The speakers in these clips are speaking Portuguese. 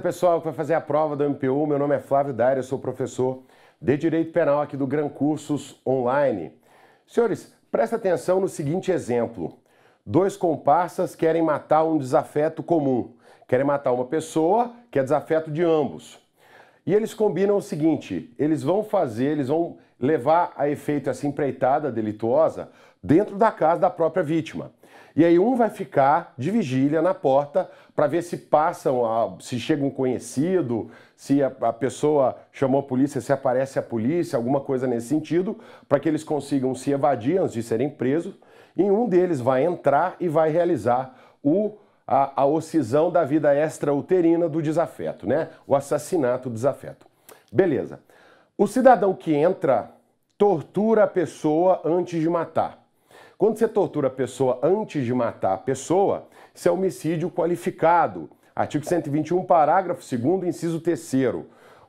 Pessoal, que vai fazer a prova do MPU. Meu nome é Flávio Daire, eu sou professor de Direito Penal aqui do Gran Cursos Online. Senhores, presta atenção no seguinte exemplo. Dois comparsas querem matar um desafeto comum. Querem matar uma pessoa que é desafeto de ambos. E eles combinam o seguinte: eles vão fazer, eles vão levar a efeito essa empreitada delituosa dentro da casa da própria vítima. E aí um vai ficar de vigília na porta para ver se passam, se chega um conhecido, se a, a, pessoa chamou a polícia, se aparece a polícia, alguma coisa nesse sentido, para que eles consigam se evadir antes de serem presos. E um deles vai entrar e vai realizar o a, a ocisão da vida extrauterina do desafeto, né? O assassinato do desafeto. Beleza. O cidadão que entra tortura a pessoa antes de matar. Quando você tortura a pessoa antes de matar a pessoa, isso é homicídio qualificado. Artigo 121, parágrafo 2 inciso 3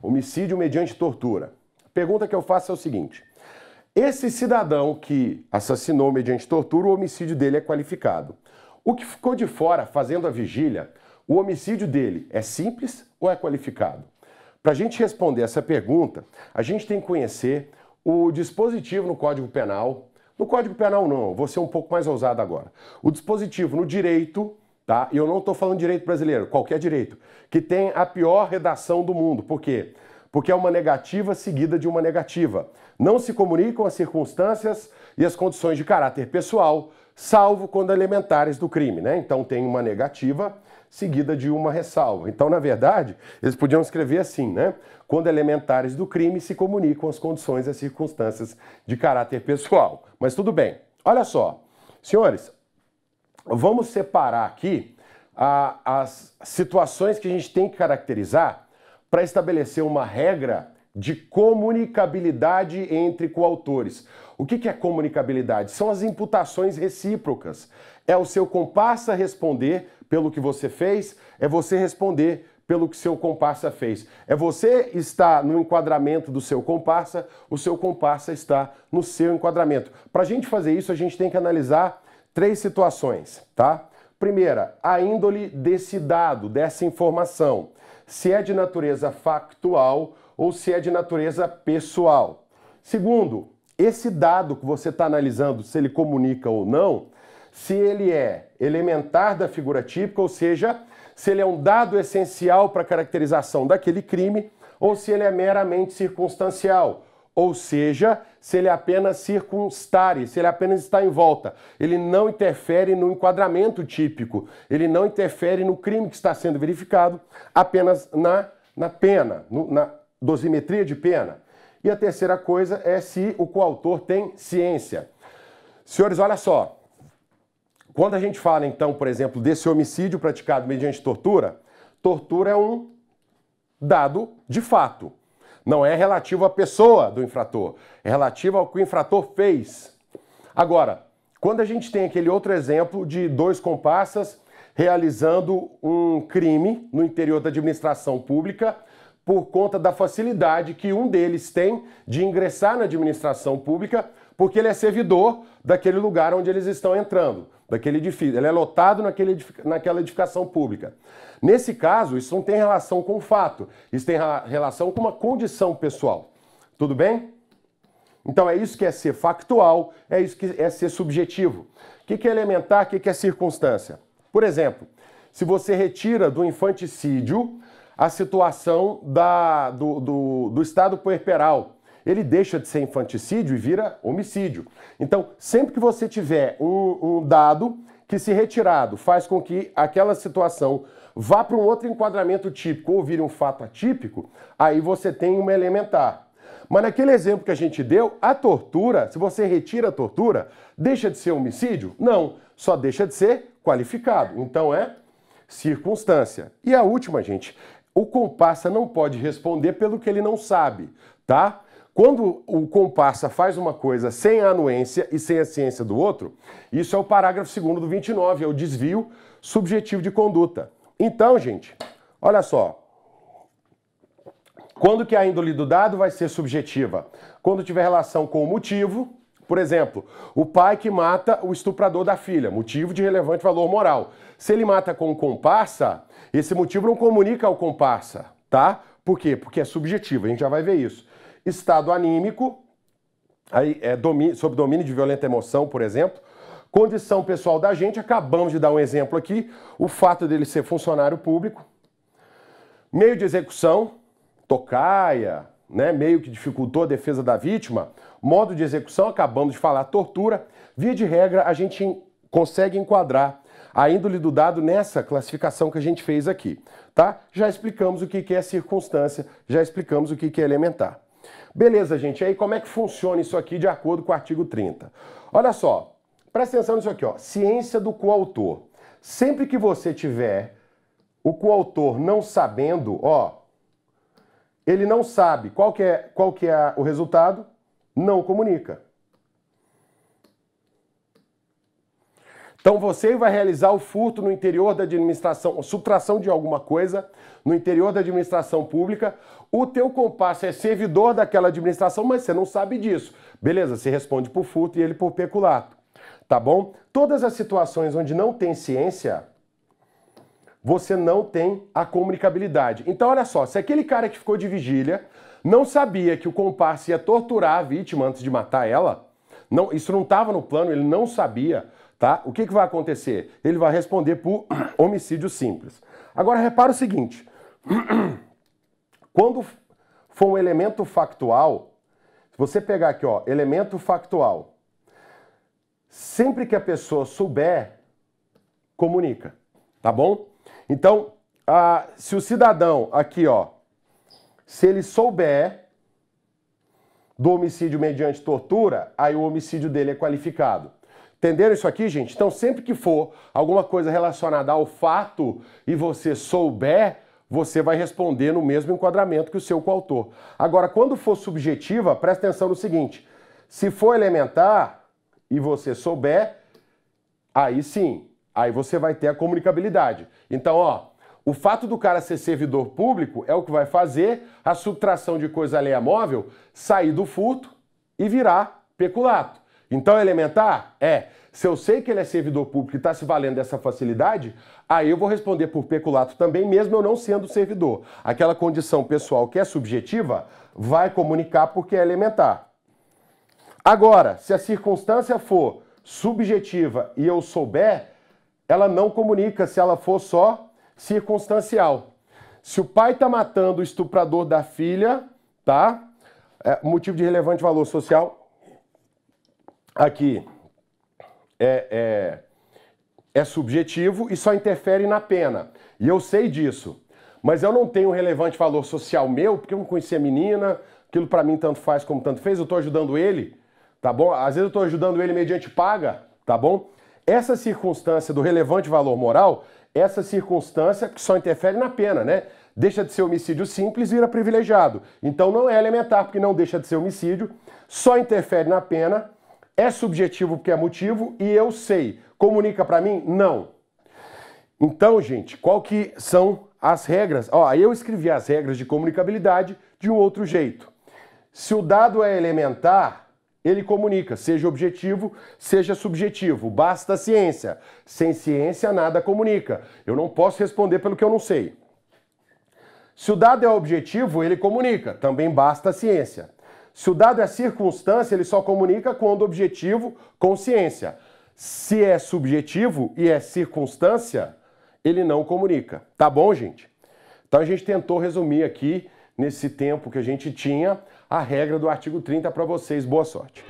homicídio mediante tortura. A pergunta que eu faço é o seguinte: esse cidadão que assassinou mediante tortura, o homicídio dele é qualificado. O que ficou de fora fazendo a vigília, o homicídio dele é simples ou é qualificado? Para a gente responder essa pergunta, a gente tem que conhecer o dispositivo no Código Penal. No Código Penal, não, vou ser um pouco mais ousado agora. O dispositivo no direito, tá? E eu não estou falando direito brasileiro, qualquer direito, que tem a pior redação do mundo. Por quê? Porque é uma negativa seguida de uma negativa. Não se comunicam as circunstâncias e as condições de caráter pessoal salvo quando elementares do crime, né? Então tem uma negativa seguida de uma ressalva. Então, na verdade, eles podiam escrever assim, né? Quando elementares do crime se comunicam as condições e as circunstâncias de caráter pessoal. Mas tudo bem. Olha só, senhores, vamos separar aqui ah, as situações que a gente tem que caracterizar para estabelecer uma regra de comunicabilidade entre coautores. O que é comunicabilidade? São as imputações recíprocas. É o seu comparsa responder pelo que você fez, é você responder pelo que seu comparsa fez. É você estar no enquadramento do seu comparsa, o seu comparsa está no seu enquadramento. Para a gente fazer isso, a gente tem que analisar três situações, tá? Primeira, a índole desse dado, dessa informação. Se é de natureza factual ou se é de natureza pessoal. Segundo, esse dado que você está analisando, se ele comunica ou não, se ele é elementar da figura típica, ou seja, se ele é um dado essencial para a caracterização daquele crime, ou se ele é meramente circunstancial, ou seja, se ele é apenas circunstare, se ele apenas está em volta. Ele não interfere no enquadramento típico, ele não interfere no crime que está sendo verificado, apenas na, na pena, no, na dosimetria de pena. E a terceira coisa é se o coautor tem ciência. Senhores, olha só. Quando a gente fala, então, por exemplo, desse homicídio praticado mediante tortura, tortura é um dado de fato. Não é relativo à pessoa do infrator, é relativo ao que o infrator fez. Agora, quando a gente tem aquele outro exemplo de dois comparsas realizando um crime no interior da administração pública, por conta da facilidade que um deles tem de ingressar na administração pública, porque ele é servidor daquele lugar onde eles estão entrando, daquele edifício. Ele é lotado naquele naquela edificação pública. Nesse caso, isso não tem relação com o fato, isso tem relação com uma condição pessoal. Tudo bem? Então é isso que é ser factual, é isso que é ser subjetivo. O que é elementar, o que é circunstância? Por exemplo, se você retira do infanticídio a situação da, do, do, do estado puerperal. Ele deixa de ser infanticídio e vira homicídio. Então, sempre que você tiver um, um dado que, se retirado, faz com que aquela situação vá para um outro enquadramento típico ou vire um fato atípico, aí você tem uma elementar. Mas naquele exemplo que a gente deu, a tortura, se você retira a tortura, deixa de ser homicídio? Não, só deixa de ser qualificado. Então é circunstância. E a última, gente, o comparsa não pode responder pelo que ele não sabe, tá? Quando o comparsa faz uma coisa sem a anuência e sem a ciência do outro, isso é o parágrafo 2 do 29, é o desvio subjetivo de conduta. Então, gente, olha só. Quando que a índole do dado vai ser subjetiva? Quando tiver relação com o motivo, Por exemplo, o pai que mata o estuprador da filha, motivo de relevante valor moral. Se ele mata com comparsa, esse motivo não comunica ao comparsa, tá? Por quê? Porque é subjetivo, a gente já vai ver isso. Estado anímico, aí é domínio, sob domínio de violenta emoção, por exemplo. Condição pessoal da gente, acabamos de dar um exemplo aqui, o fato dele ser funcionário público. Meio de execução, tocaia, né, meio que dificultou a defesa da vítima. Modo de execução, acabamos de falar, tortura. Via de regra, a gente consegue enquadrar a índole do dado nessa classificação que a gente fez aqui, tá? Já explicamos o que é circunstância, já explicamos o que é elementar. Beleza, gente, aí como é que funciona isso aqui de acordo com o artigo 30? Olha só, presta atenção nisso aqui, ó. Ciência do coautor. Sempre que você tiver o coautor não sabendo, ó, ele não sabe qual que é, qual que é o resultado, não comunica. Então você vai realizar o furto no interior da administração, subtração de alguma coisa no interior da administração pública. O teu compasso é servidor daquela administração, mas você não sabe disso. Beleza, você responde por furto e ele por peculato. Tá bom? Todas as situações onde não tem ciência, você não tem a comunicabilidade. Então, olha só, se aquele cara que ficou de vigília não sabia que o comparsa ia torturar a vítima antes de matar ela, não, isso não estava no plano, ele não sabia, tá? O que, que vai acontecer? Ele vai responder por homicídio simples. Agora, repara o seguinte: quando for um elemento factual, se você pegar aqui, ó, elemento factual, sempre que a pessoa souber, comunica, tá bom? Então, a, se o cidadão aqui, ó, se ele souber do homicídio mediante tortura, aí o homicídio dele é qualificado. Entenderam isso aqui, gente? Então, sempre que for alguma coisa relacionada ao fato e você souber, você vai responder no mesmo enquadramento que o seu coautor. Agora, quando for subjetiva, presta atenção no seguinte: se for elementar e você souber, aí sim, Aí você vai ter a comunicabilidade. Então, ó, o fato do cara ser servidor público é o que vai fazer a subtração de coisa alheia móvel sair do furto e virar peculato. Então, elementar é, se eu sei que ele é servidor público e está se valendo dessa facilidade, aí eu vou responder por peculato também, mesmo eu não sendo servidor. Aquela condição pessoal que é subjetiva vai comunicar porque é elementar. Agora, se a circunstância for subjetiva e eu souber, ela não comunica se ela for só circunstancial. Se o pai está matando o estuprador da filha, tá? É, motivo de relevante valor social aqui é, é, é subjetivo e só interfere na pena. E eu sei disso. Mas eu não tenho relevante valor social meu, porque eu não conhecia a menina, aquilo para mim tanto faz como tanto fez, eu estou ajudando ele, tá bom? Às vezes eu estou ajudando ele mediante paga, tá bom? Essa circunstância do relevante valor moral, essa circunstância que só interfere na pena, né? Deixa de ser homicídio simples vira privilegiado. Então não é elementar porque não deixa de ser homicídio, só interfere na pena, é subjetivo porque é motivo e eu sei. Comunica para mim? Não. Então, gente, qual que são as regras? Ó, eu escrevi as regras de comunicabilidade de um outro jeito. Se o dado é elementar, ele comunica, seja objetivo, seja subjetivo. Basta a ciência. Sem ciência, nada comunica. Eu não posso responder pelo que eu não sei. Se o dado é objetivo, ele comunica. Também basta a ciência. Se o dado é circunstância, ele só comunica quando objetivo com ciência. Se é subjetivo e é circunstância, ele não comunica. Tá bom, gente? Então a gente tentou resumir aqui nesse tempo que a gente tinha a regra do artigo 30 para vocês. Boa sorte.